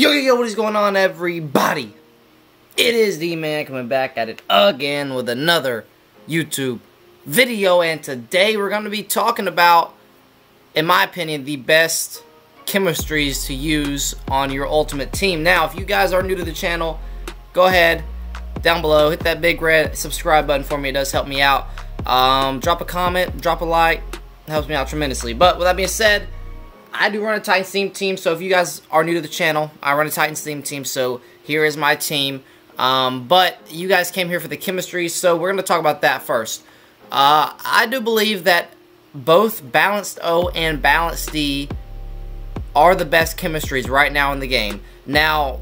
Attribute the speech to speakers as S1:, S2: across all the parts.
S1: Yo, yo, yo, what is going on, everybody? It is D-Man coming back at it again with another YouTube video, and today we're going to be talking about, in my opinion, the best chemistries to use on your ultimate team. Now, if you guys are new to the channel, go ahead, down below, hit that big red subscribe button for me. It does help me out. Um, drop a comment, drop a like, it helps me out tremendously. But with that being said, I do run a Titans theme team, so if you guys are new to the channel, I run a Titans theme team, so here is my team. Um, but you guys came here for the chemistry, so we're going to talk about that first. Uh, I do believe that both Balanced O and Balanced D are the best chemistries right now in the game. Now,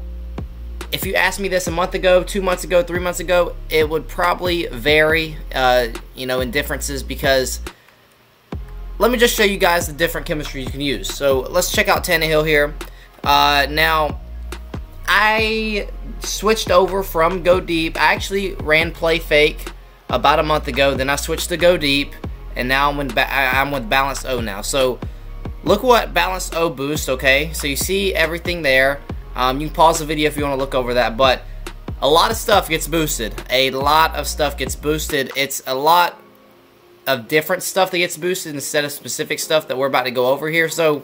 S1: if you asked me this a month ago, two months ago, three months ago, it would probably vary, uh, you know, in differences because let me just show you guys the different chemistry you can use. So let's check out Tannehill here. Uh, now, I switched over from Go Deep. I actually ran Play Fake about a month ago. Then I switched to Go Deep, and now I'm with, I'm with Balanced O now. So look what Balanced O boosts, okay? So you see everything there. Um, you can pause the video if you want to look over that, but a lot of stuff gets boosted. A lot of stuff gets boosted. It's a lot of different stuff that gets boosted instead of specific stuff that we're about to go over here. So,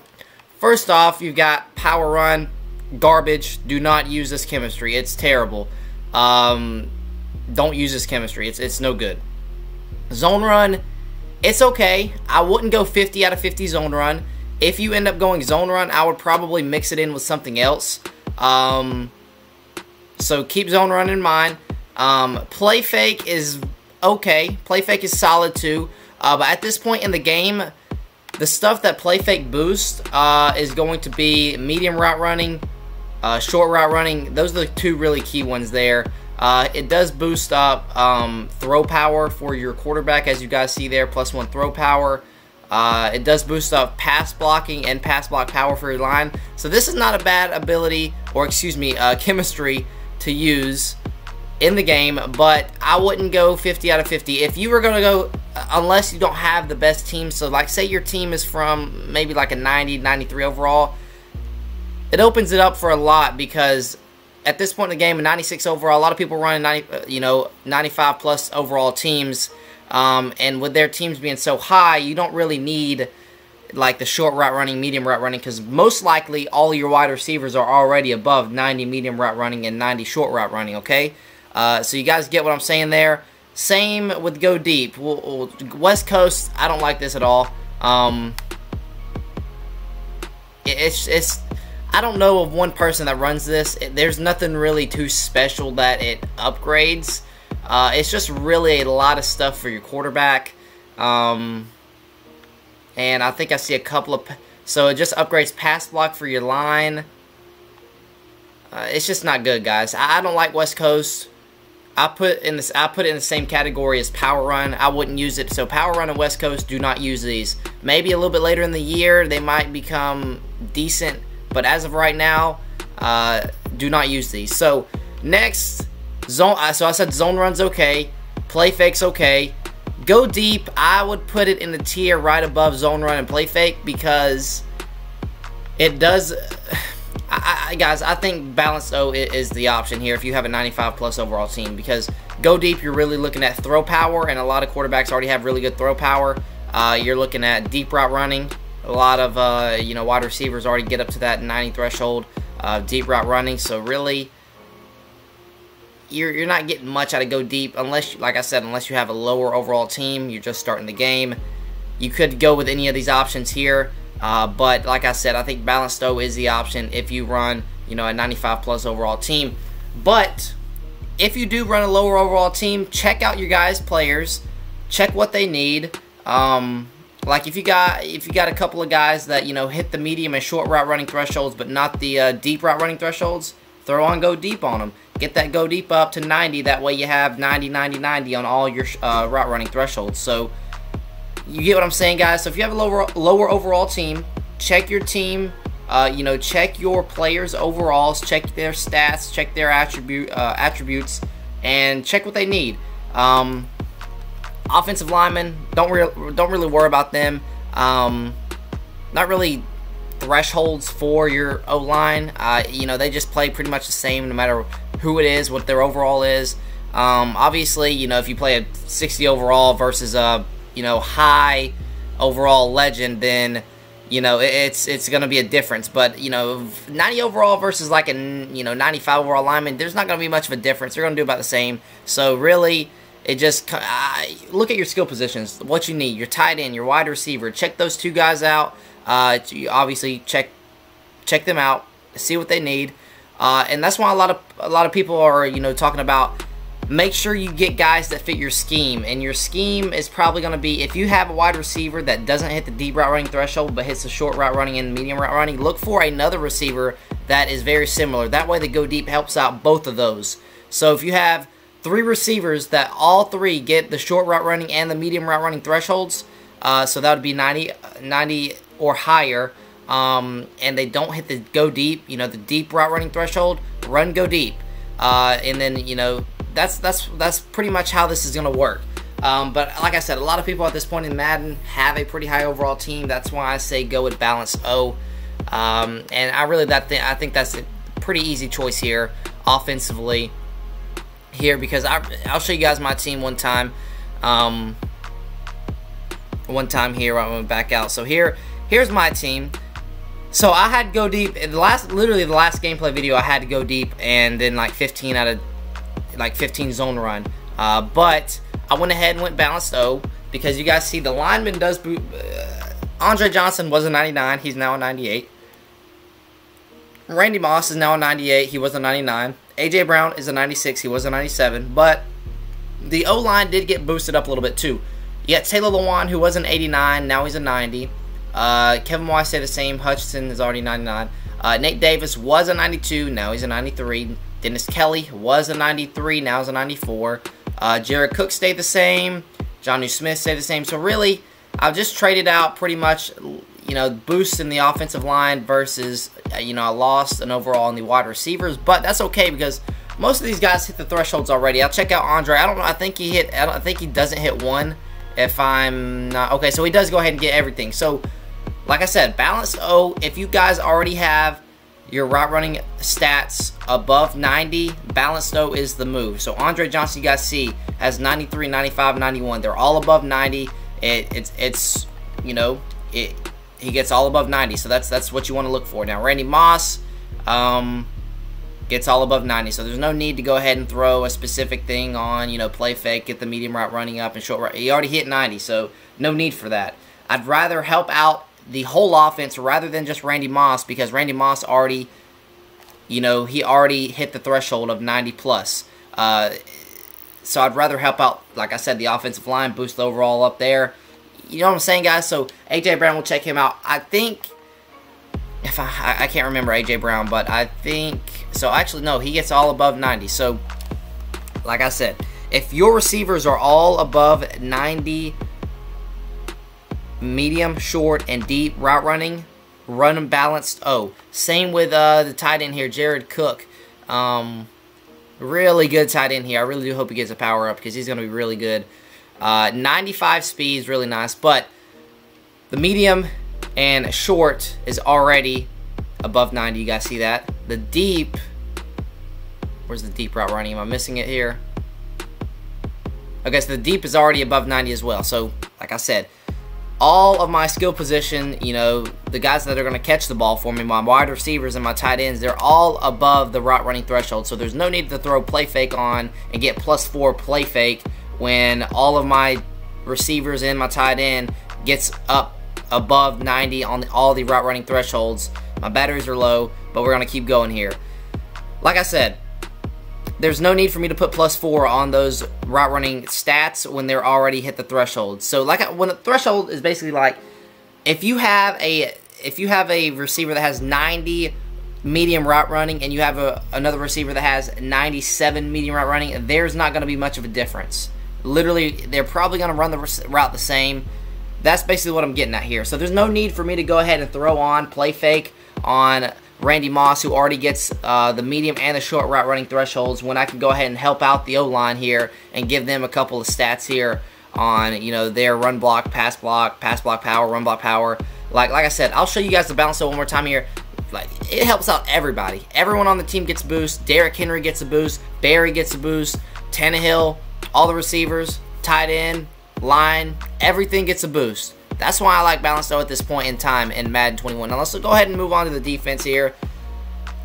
S1: first off, you've got Power Run, garbage. Do not use this chemistry. It's terrible. Um, don't use this chemistry. It's, it's no good. Zone Run, it's okay. I wouldn't go 50 out of 50 Zone Run. If you end up going Zone Run, I would probably mix it in with something else. Um, so keep Zone Run in mind. Um, play Fake is okay. Play fake is solid too. Uh, but at this point in the game, the stuff that play fake boosts uh, is going to be medium route running, uh, short route running. Those are the two really key ones there. Uh, it does boost up um, throw power for your quarterback, as you guys see there, plus one throw power. Uh, it does boost up pass blocking and pass block power for your line. So this is not a bad ability, or excuse me, uh, chemistry to use in the game, but I wouldn't go 50 out of 50. If you were going to go, unless you don't have the best team, so like say your team is from maybe like a 90, 93 overall, it opens it up for a lot because at this point in the game, a 96 overall, a lot of people running 90, uh, you know, 95 plus overall teams, um, and with their teams being so high, you don't really need like the short route running, medium route running, because most likely all your wide receivers are already above 90 medium route running and 90 short route running, okay? Uh, so you guys get what I'm saying there. Same with Go Deep. West Coast, I don't like this at all. Um, it, it's, it's, I don't know of one person that runs this. It, there's nothing really too special that it upgrades. Uh, it's just really a lot of stuff for your quarterback. Um, and I think I see a couple of... So it just upgrades pass block for your line. Uh, it's just not good, guys. I, I don't like West Coast. I put in this. I put in the same category as Power Run. I wouldn't use it. So Power Run and West Coast do not use these. Maybe a little bit later in the year they might become decent, but as of right now, uh, do not use these. So next zone. Uh, so I said zone runs okay. Play fakes okay. Go deep. I would put it in the tier right above zone run and play fake because it does. I, I, guys, I think Balanced O is the option here if you have a 95 plus overall team because go deep, you're really looking at throw power, and a lot of quarterbacks already have really good throw power. Uh, you're looking at deep route running. A lot of uh, you know wide receivers already get up to that 90 threshold uh, deep route running. So really, you're you're not getting much out of go deep unless, like I said, unless you have a lower overall team. You're just starting the game. You could go with any of these options here. Uh, but like I said, I think Balanced O is the option if you run, you know, a 95 plus overall team. But if you do run a lower overall team, check out your guys' players, check what they need. Um, like if you got if you got a couple of guys that you know hit the medium and short route running thresholds, but not the uh, deep route running thresholds, throw on go deep on them. Get that go deep up to 90. That way you have 90, 90, 90 on all your uh, route running thresholds. So you get what I'm saying, guys? So if you have a lower, lower overall team, check your team. Uh, you know, check your players' overalls, check their stats, check their attribute uh, attributes, and check what they need. Um, offensive linemen, don't re don't really worry about them. Um, not really thresholds for your O line. Uh, you know, they just play pretty much the same no matter who it is, what their overall is. Um, obviously, you know, if you play a 60 overall versus a you know high overall legend, then you know it's it's going to be a difference. But you know, 90 overall versus like a you know 95 overall lineman, there's not going to be much of a difference. They're going to do about the same. So really. It just uh, look at your skill positions, what you need, your tight end, your wide receiver. Check those two guys out. Uh, obviously, check check them out, see what they need, uh, and that's why a lot of a lot of people are you know talking about make sure you get guys that fit your scheme. And your scheme is probably going to be if you have a wide receiver that doesn't hit the deep route running threshold but hits the short route running and medium route running, look for another receiver that is very similar. That way, the go deep helps out both of those. So if you have three receivers that all three get the short route running and the medium route running thresholds, uh, so that would be 90, 90 or higher. Um, and they don't hit the go deep, you know, the deep route running threshold, run go deep. Uh, and then, you know, that's that's that's pretty much how this is going to work. Um, but like I said, a lot of people at this point in Madden have a pretty high overall team. That's why I say go with balance O. Um, and I really that th I think that's a pretty easy choice here offensively here because I, I'll show you guys my team one time. Um, one time here, I went back out. So here, here's my team. So I had to go deep. In the last, literally the last gameplay video, I had to go deep, and then like 15 out of like 15 zone run. Uh, but I went ahead and went balanced O because you guys see the lineman does boot. Uh, Andre Johnson was a 99. He's now a 98. Randy Moss is now a 98. He was a 99. AJ Brown is a 96. He was a 97. But the O line did get boosted up a little bit too. You got Taylor Lewan, who was an 89. Now he's a 90. Uh, Kevin Wise stayed the same. Hutchinson is already 99. Uh, Nate Davis was a 92. Now he's a 93. Dennis Kelly was a 93, now is a 94. Uh, Jared Cook stayed the same. Jonnu Smith stayed the same. So really, I've just traded out pretty much, you know, boosts in the offensive line versus, uh, you know, I lost an overall in the wide receivers. But that's okay because most of these guys hit the thresholds already. I'll check out Andre. I don't know. I think he hit. I, I think he doesn't hit one. If I'm not okay, so he does go ahead and get everything. So, like I said, balance O. If you guys already have your route running stats above 90, balanced though is the move. So Andre Johnson, you guys see, has 93, 95, 91. They're all above 90. It, it's, it's, you know, it, he gets all above 90. So that's that's what you want to look for. Now, Randy Moss um, gets all above 90. So there's no need to go ahead and throw a specific thing on, you know, play fake, get the medium route running up and short route. He already hit 90, so no need for that. I'd rather help out the whole offense rather than just Randy Moss because Randy Moss already, you know, he already hit the threshold of 90 plus. Uh, so I'd rather help out, like I said, the offensive line, boost the overall up there. You know what I'm saying, guys? So AJ Brown will check him out. I think if I I can't remember AJ Brown, but I think so. Actually, no, he gets all above 90. So, like I said, if your receivers are all above 90 medium, short, and deep route running, run balanced Oh, Same with uh, the tight end here, Jared Cook. Um, really good tight end here. I really do hope he gets a power up because he's going to be really good. Uh, 95 speed is really nice, but the medium and short is already above 90. You guys see that? The deep, where's the deep route running? Am I missing it here? Okay, so the deep is already above 90 as well. So, like I said, all of my skill position, you know, the guys that are going to catch the ball for me, my wide receivers and my tight ends, they're all above the route running threshold. So there's no need to throw play fake on and get plus four play fake when all of my receivers and my tight end gets up above 90 on all the route running thresholds. My batteries are low, but we're going to keep going here. Like I said, there's no need for me to put plus four on those route running stats when they're already hit the threshold. So like when the threshold is basically like if you have a if you have a receiver that has 90 medium route running and you have a, another receiver that has 97 medium route running, there's not going to be much of a difference. Literally, they're probably going to run the route the same. That's basically what I'm getting at here. So there's no need for me to go ahead and throw on play fake on Randy Moss, who already gets uh, the medium and the short route running thresholds, when I can go ahead and help out the O-line here and give them a couple of stats here on, you know, their run block, pass block, pass block power, run block power. Like like I said, I'll show you guys the balance one more time here. Like it helps out everybody. Everyone on the team gets a boost. Derrick Henry gets a boost. Barry gets a boost. Tannehill, all the receivers, tight end, line, everything gets a boost. That's why I like balance though at this point in time in Madden 21. Now let's go ahead and move on to the defense here.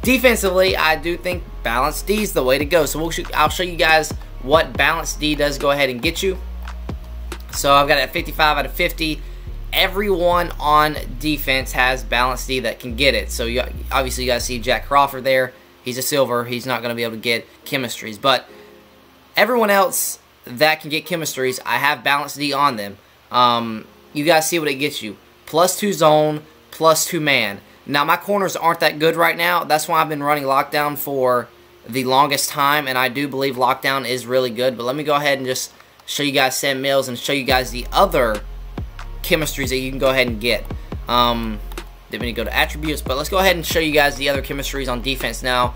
S1: Defensively, I do think balance D is the way to go. So we'll I'll show you guys what balance D does go ahead and get you. So I've got it at 55 out of 50. Everyone on defense has balance D that can get it. So you, obviously you guys see Jack Crawford there. He's a silver. He's not going to be able to get chemistries. But everyone else that can get chemistries, I have balance D on them. Um, you guys see what it gets you. Plus two zone, plus two man. Now my corners aren't that good right now. That's why I've been running lockdown for the longest time, and I do believe lockdown is really good. But let me go ahead and just show you guys Sam Mills and show you guys the other chemistries that you can go ahead and get. Um, then we go to attributes, but let's go ahead and show you guys the other chemistries on defense now.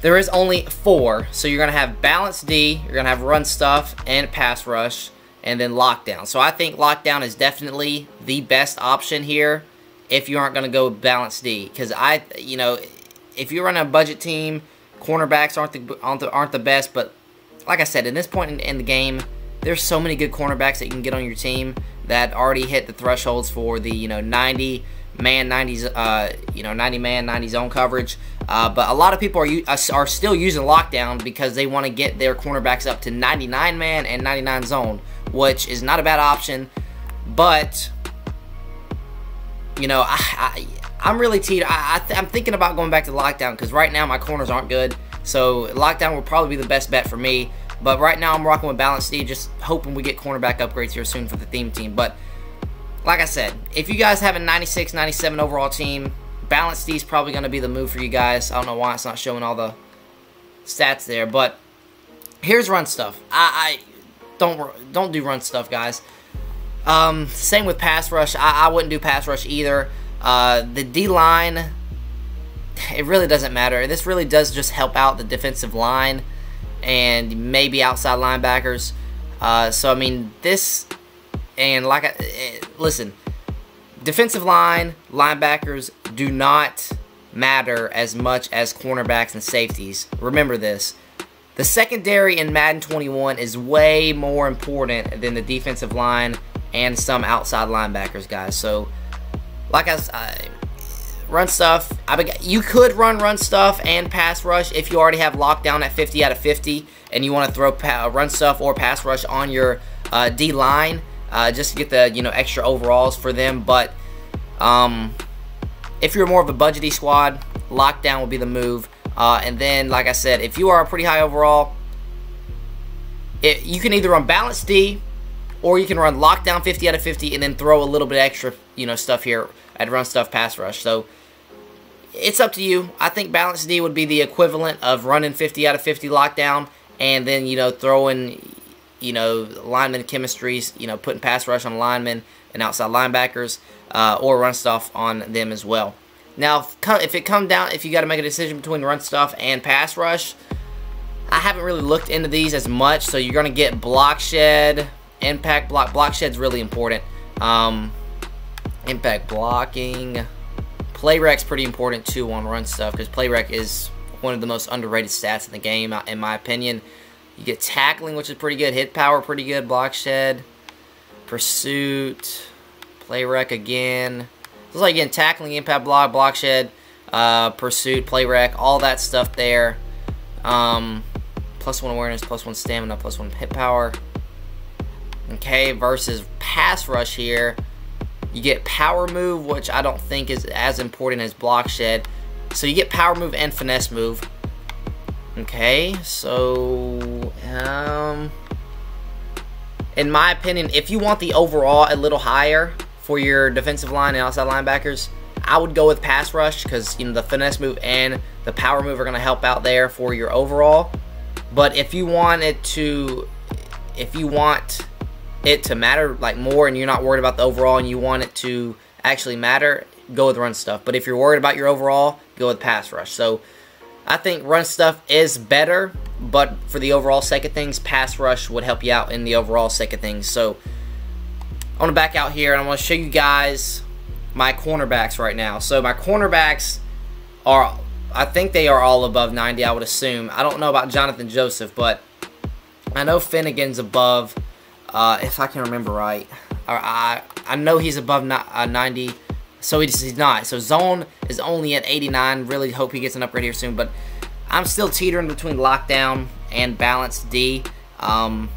S1: There is only four, so you're going to have balance D, you're going to have run stuff, and pass rush, and then lockdown. So I think lockdown is definitely the best option here if you aren't going to go balance D. Because I, you know, if you're running a budget team, cornerbacks aren't the, aren't the, aren't the best, but like I said, in this point in, in the game, there's so many good cornerbacks that you can get on your team that already hit the thresholds for the, you know, 90 man 90s uh, you know 90 man 90 zone coverage uh, but a lot of people are are still using lockdown because they want to get their cornerbacks up to 99 man and 99 zone which is not a bad option but you know I, I am really teed I, I am thinking about going back to lockdown because right now my corners aren't good so lockdown will probably be the best bet for me but right now I'm rocking with balance D just hoping we get cornerback upgrades here soon for the theme team but like I said, if you guys have a 96, 97 overall team, Balance D is probably going to be the move for you guys. I don't know why it's not showing all the stats there, but here's run stuff. I, I don't don't do run stuff, guys. Um, same with pass rush. I, I wouldn't do pass rush either. Uh, the D line, it really doesn't matter. This really does just help out the defensive line and maybe outside linebackers. Uh, so I mean, this and like, I, eh, listen, defensive line, linebackers do not matter as much as cornerbacks and safeties. Remember this. The secondary in Madden 21 is way more important than the defensive line and some outside linebackers, guys. So, like I, I run stuff. I you could run run stuff and pass rush if you already have lockdown at 50 out of 50 and you want to throw run stuff or pass rush on your uh, D line uh, just to get the you know extra overalls for them. But um, if you're more of a budgety squad, lockdown will be the move. Uh, and then, like I said, if you are a pretty high overall, it, you can either run balance D or you can run lockdown 50 out of 50 and then throw a little bit extra, you know, stuff here at run stuff pass rush. So it's up to you. I think balance D would be the equivalent of running 50 out of 50 lockdown and then, you know, throwing, you know, lineman chemistries, you know, putting pass rush on linemen and outside linebackers, uh, or run stuff on them as well. Now, if, if it come down, if you got to make a decision between run stuff and pass rush, I haven't really looked into these as much, so you're going to get block shed, impact block. Block shed's really important. Um, impact blocking. Play rec's pretty important too on run stuff because play rec is one of the most underrated stats in the game, in my opinion. You get tackling, which is pretty good. Hit power, pretty good. Block shed. Pursuit. Play rec again. Looks like again tackling, impact block, block shed, uh, pursuit, play rec, all that stuff there. Um, plus one awareness, plus one stamina, plus one hit power. Okay, versus pass rush here. You get power move, which I don't think is as important as block shed. So you get power move and finesse move. Okay, so, um, in my opinion, if you want the overall a little higher for your defensive line and outside linebackers, I would go with pass rush because, you know, the finesse move and the power move are going to help out there for your overall. But if you want it to, if you want it to matter like more and you're not worried about the overall and you want it to actually matter, go with run stuff. But if you're worried about your overall, go with pass rush. So, I think run stuff is better, but for the overall sake of things, pass rush would help you out in the overall sake of things. So I want to back out here and I'm going to show you guys my cornerbacks right now. So my cornerbacks are, I think they are all above 90, I would assume. I don't know about Jonathan Joseph, but I know Finnegan's above, uh, if I can remember right. I, I know he's above uh, 90, so he's not. So Zone is only at 89. Really hope he gets an upgrade here soon, but I'm still teetering between Lockdown and balanced D. Um,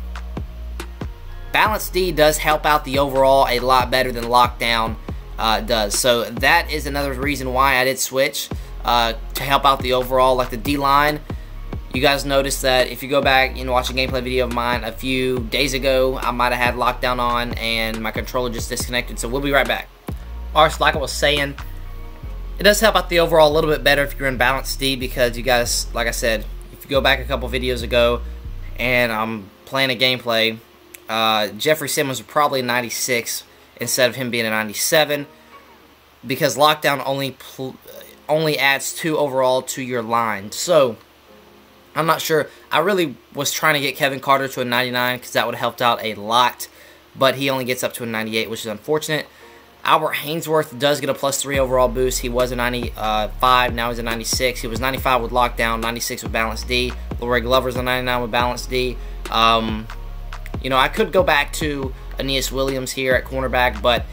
S1: Balance D does help out the overall a lot better than Lockdown uh, does. So that is another reason why I did switch uh, to help out the overall. Like the D line, you guys noticed that if you go back and watch a gameplay video of mine a few days ago, I might have had Lockdown on and my controller just disconnected. So we'll be right back. Alright, so like I was saying, it does help out the overall a little bit better if you're in Balance D because you guys, like I said, if you go back a couple videos ago and I'm playing a gameplay, uh, Jeffrey Simmons was probably 96 instead of him being a 97 because lockdown only only adds two overall to your line. So I'm not sure. I really was trying to get Kevin Carter to a 99 because that would have helped out a lot, but he only gets up to a 98, which is unfortunate. Albert Haynesworth does get a plus 3 overall boost. He was a 95, now he's a 96. He was 95 with lockdown, 96 with balance D. La'Roi Glover's a 99 with balance D. Um, you know, I could go back to Aeneas Williams here at cornerback, but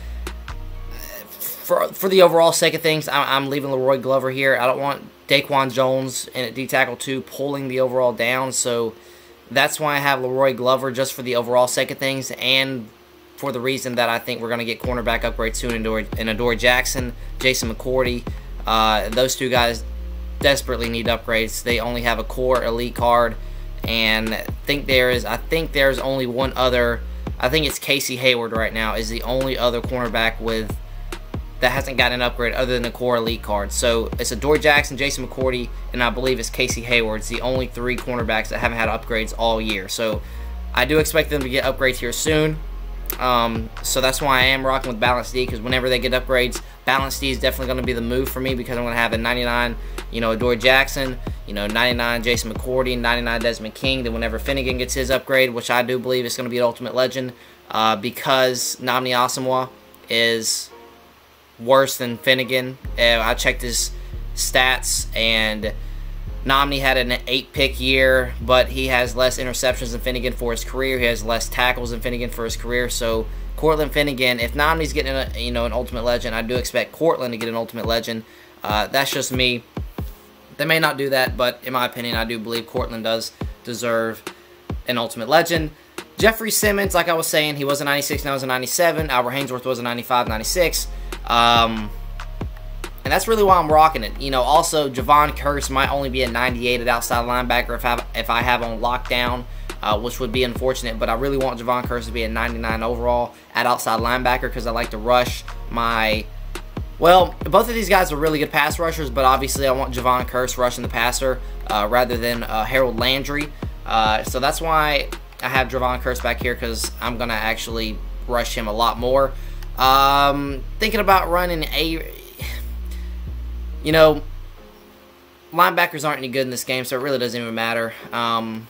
S1: for for the overall sake of things, I'm, I'm leaving La'Roi Glover here. I don't want Daquan Jones in at D tackle two pulling the overall down, so that's why I have La'Roi Glover just for the overall sake of things and for the reason that I think we're going to get cornerback upgrade soon in Adoree, in Adoree Jackson, Jason McCourty. Uh, those two guys desperately need upgrades. They only have a core elite card and think there is I think there's only one other I think it's Casey Hayward right now is the only other cornerback with that hasn't gotten an upgrade other than the core elite card. So it's Adoree Jackson, Jason McCourty, and I believe it's Casey Hayward. It's the only three cornerbacks that haven't had upgrades all year. So I do expect them to get upgrades here soon. Um, so that's why I am rocking with Balance D because whenever they get upgrades, Balance D is definitely going to be the move for me because I'm going to have a 99, you know, Adoree Jackson, you know, 99 Jason McCourty, 99 Desmond King. Then whenever Finnegan gets his upgrade, which I do believe is going to be an Ultimate Legend, uh, because Nnamdi Asomugha is worse than Finnegan. Uh, I checked his stats and Nnamdi had an eight pick year, but he has less interceptions than Finnegan for his career. He has less tackles than Finnegan for his career. So Cortland Finnegan, if Nnamdi's getting a, you know an Ultimate Legend, I do expect Cortland to get an Ultimate Legend. Uh, that's just me. They may not do that, but in my opinion, I do believe Cortland does deserve an Ultimate Legend. Jeffrey Simmons, like I was saying, he was a 96, now he's a 97. Albert Haynesworth was a 95, 96. Um, and that's really why I'm rocking it. You know, also, Jevon Kearse might only be a 98 at outside linebacker if I if I have on lockdown, uh, which would be unfortunate. But I really want Jevon Kearse to be a 99 overall at outside linebacker because I like to rush my well, both of these guys are really good pass rushers, but obviously I want Jevon Kearse rushing the passer uh, rather than uh, Harold Landry. Uh, so that's why I have Jevon Kearse back here because I'm going to actually rush him a lot more. Um, thinking about running a... You know, linebackers aren't any good in this game, so it really doesn't even matter. Um,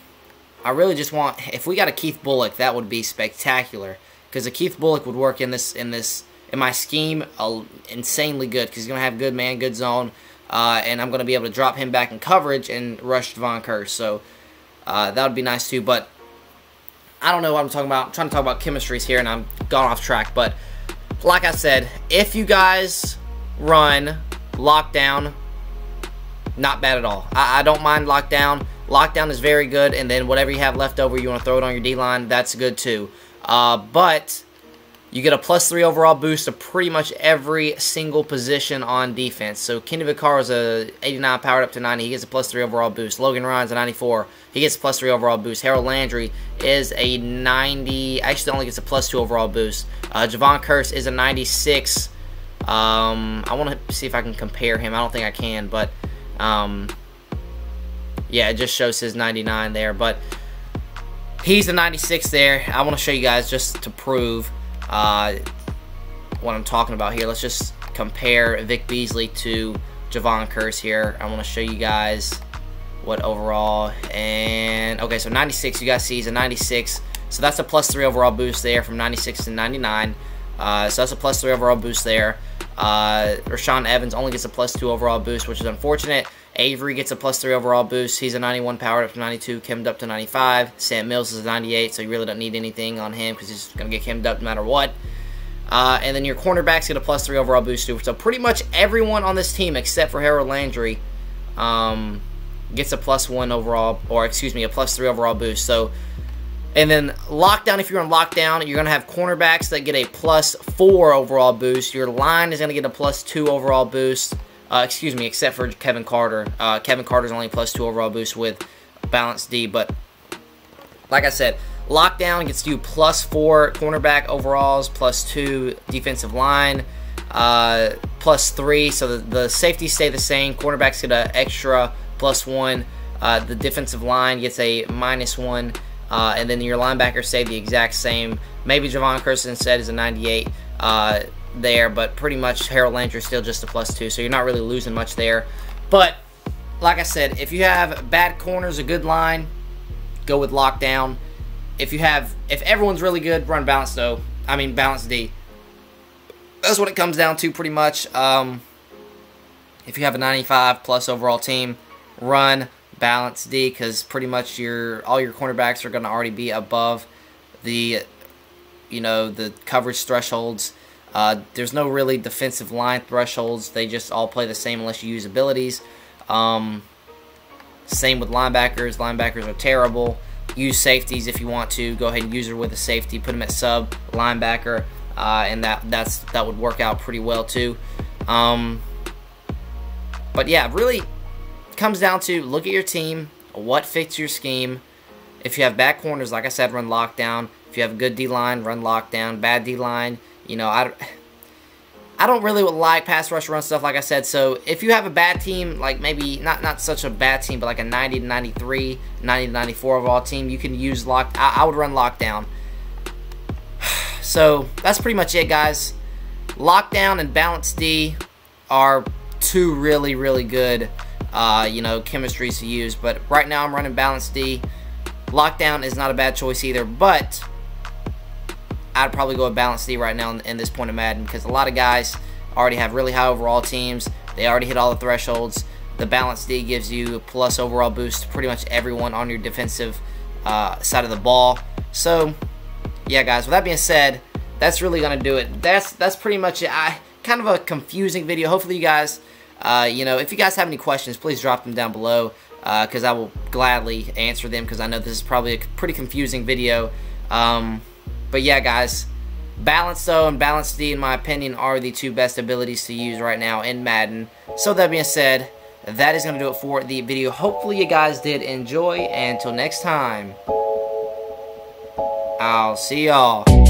S1: I really just want... If we got a Keith Bulluck, that would be spectacular. Because a Keith Bulluck would work in this in this in my scheme uh, insanely good because he's to have good man, good zone, uh, and I'm to be able to drop him back in coverage and rush Jevon Kearse. So uh, that would be nice too. But I don't know what I'm talking about. I'm trying to talk about chemistries here, and I'm gone off track. But like I said, if you guys run lockdown, not bad at all. I, I don't mind lockdown. Lockdown is very good, and then whatever you have left over, you want to throw it on your D line, that's good too. Uh, but you get a plus three overall boost to pretty much every single position on defense. So Kenny Vaccaro is a 89 powered up to 90. He gets a plus three overall boost. Logan Ryan's a 94. He gets a plus three overall boost. Harold Landry is a 90. Actually, only gets a plus two overall boost. Uh, Jevon Kearse is a 96. Um, I want to see if I can compare him. I don't think I can, but um, yeah, it just shows his 99 there. But he's the 96 there. I want to show you guys just to prove uh, what I'm talking about here. Let's just compare Vic Beasley to Jevon Kearse here. I want to show you guys what overall. And, okay, so 96, you guys see he's a 96. So that's a plus 3 overall boost there from 96 to 99. Uh, so that's a plus 3 overall boost there. Uh, Rashaan Evans only gets a plus 2 overall boost, which is unfortunate. Avery gets a plus 3 overall boost. He's a 91 powered up to 92, kimmed up to 95. Sam Mills is a 98, so you really don't need anything on him because he's going to get kimmed up no matter what. Uh, and then your cornerbacks get a plus 3 overall boost too. So pretty much everyone on this team except for Harold Landry um, gets a plus 1 overall, or excuse me, a plus 3 overall boost. So and then lockdown, if you're on lockdown, you're going to have cornerbacks that get a plus four overall boost. Your line is going to get a plus two overall boost. Uh, excuse me, except for Kevin Carter. Uh, Kevin Carter's only plus two overall boost with balance D. But like I said, lockdown gets you plus four cornerback overalls, plus two defensive line, uh, plus three. So the, the safeties stay the same. Cornerbacks get an extra plus one. Uh, the defensive line gets a minus one. Uh, and then your linebackers stay the exact same. Maybe Jevon Kearse said is a 98 uh, there, but pretty much Harold Landry is still just a plus two, so you're not really losing much there. But like I said, if you have bad corners, a good line, go with lockdown. If you have, if everyone's really good, run balance though. I mean balance D. That's what it comes down to pretty much. Um, if you have a 95 plus overall team, run balance D because pretty much your all your cornerbacks are going to already be above the you know the coverage thresholds. Uh, there's no really defensive line thresholds. They just all play the same unless you use abilities. Um, same with linebackers. Linebackers are terrible. Use safeties if you want to. Go ahead and use her with a safety. Put them at sub linebacker, uh, and that that's that would work out pretty well too. Um, but yeah, really comes down to look at your team, what fits your scheme. If you have bad corners, like I said, run lockdown. If you have a good D line, run lockdown. Bad D line, you know, I, I don't really like pass rush run stuff, like I said. So if you have a bad team, like maybe not not such a bad team, but like a 90 to 93, 90 to 94 overall team, you can use lock. I, I would run lockdown. So that's pretty much it, guys. Lockdown and balance D are two really really good uh, you know, chemistries to use. But right now I'm running Balance D. Lockdown is not a bad choice either, but I'd probably go with Balance D right now in, in this point of Madden because a lot of guys already have really high overall teams. They already hit all the thresholds. The Balance D gives you a plus overall boost to pretty much everyone on your defensive uh, side of the ball. So, yeah, guys, with that being said, that's really going to do it. That's that's pretty much it. I, kind of a confusing video. Hopefully you guys uh, you know, if you guys have any questions, please drop them down below because uh, I will gladly answer them because I know this is probably a pretty confusing video. Um, but yeah, guys, Balance though and Balance D, in my opinion, are the two best abilities to use right now in Madden. So that being said, that is going to do it for the video. Hopefully you guys did enjoy, and until next time, I'll see y'all.